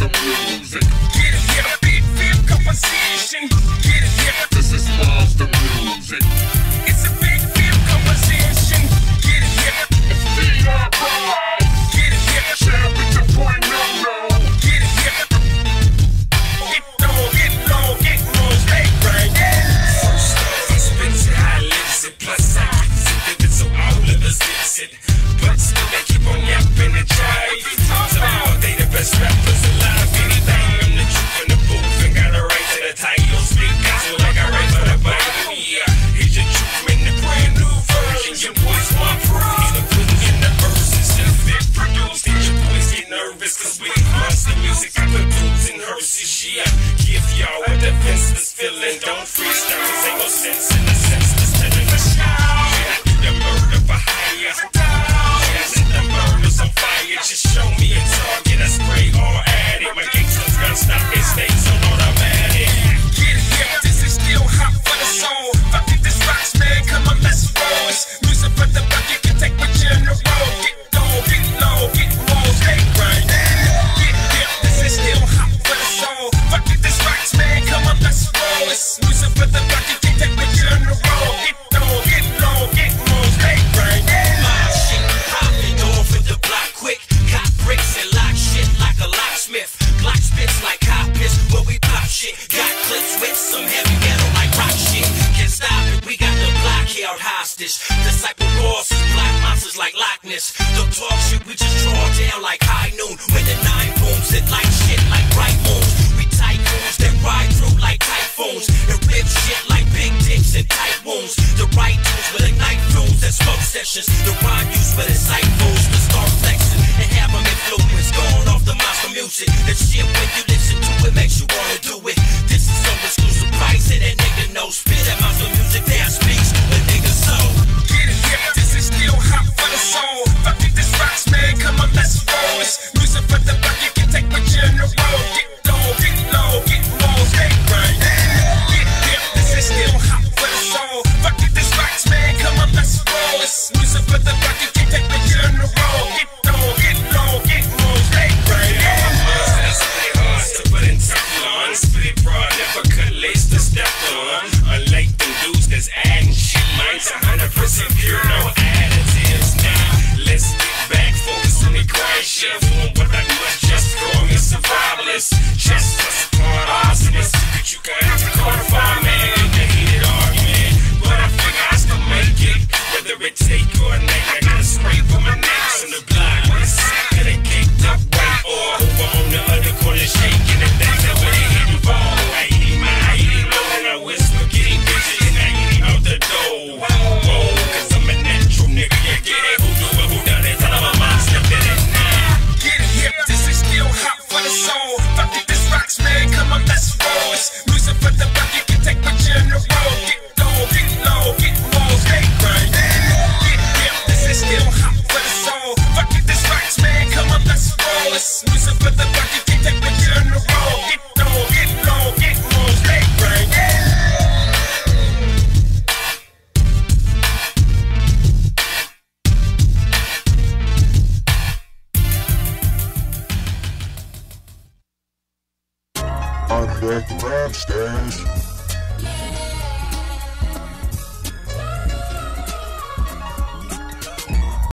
the music. Get it, get a big, big composition. Get it, get a sense in the hostage. Disciple bosses, black monsters like Loch Ness. The talk shit we just draw down like high noon. When the nine booms, it like shit like bright moons. We tycoons that ride through like typhoons. And rip shit like big dicks and tight wounds. The right dudes the night fumes and smoke sessions. The rhyme used for the sight moves to start flexing. And have them influence going off the monster music. The shit when you listen to it makes you wanna do it. This is so exclusive pricing and nigga no spit at my We take on nigga. at the rap stage.